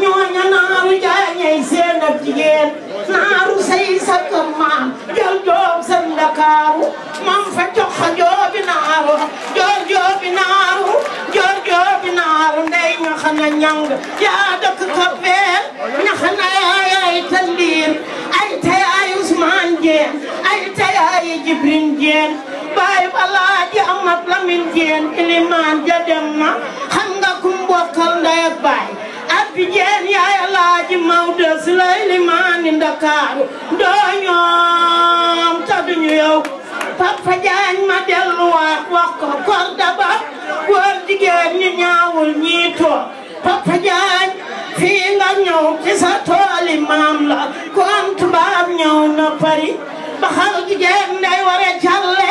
ñooña naaru jaañay seen ab jigéen naaru say sa kër maam jël joob sa ndakaaru mam fa jox fa joobi naaru joor joobi naaru joor joobi naaru ndey ñaxa na ñang yaa dëkk ko beel ñaxa na yaay talliir ay tey ay Usmaan Jeen ay tey ay Jibrin Jeen baay balaa ji amat Lamin Jeen ilimaan ja dem na xam nga kum bokkal ndey ak baay ak di jeen yaay alaaji Maodo si lay limaani Ndakaaru doo ñoom ta duñu yow Papa Jaañ ma delluwaat wax ko kor daba góor jigéen ñi ñaawul ñii toog Papa Jaañ fii nga ñëw ci sa tooli maam la kon tubaab ñëw na Paris ba xal jigéen day war a jàlle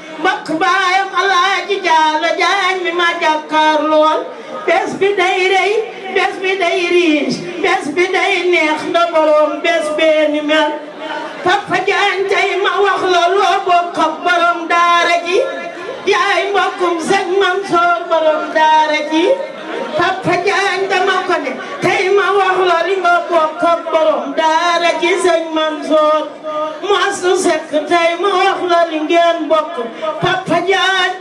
mbokk baayam alaaji jaalo jaañ mi ma jàkkaar lool bés bi day rëy bés bi day riis bés bi day neex nda borom bés bee ni mel papa jaañ tey ma wax la loo bokk ak borom daara ji yaay mbokkum sëñ Mansoor borom daara ji Papa Jaañ dama ko ne tey ma wax la li nga bokk ak borom daara ji sëñ Mansoor mu asu sekk tey ma wax la li ngeen bokk Papa Jaañ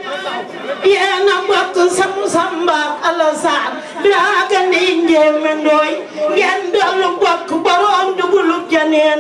yéen a bokk samu samba alasaan biraaga ni njéeme ndooy ngeen dollu bokk borom dugulub janeen